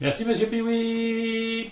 Merci, monsieur Piwi.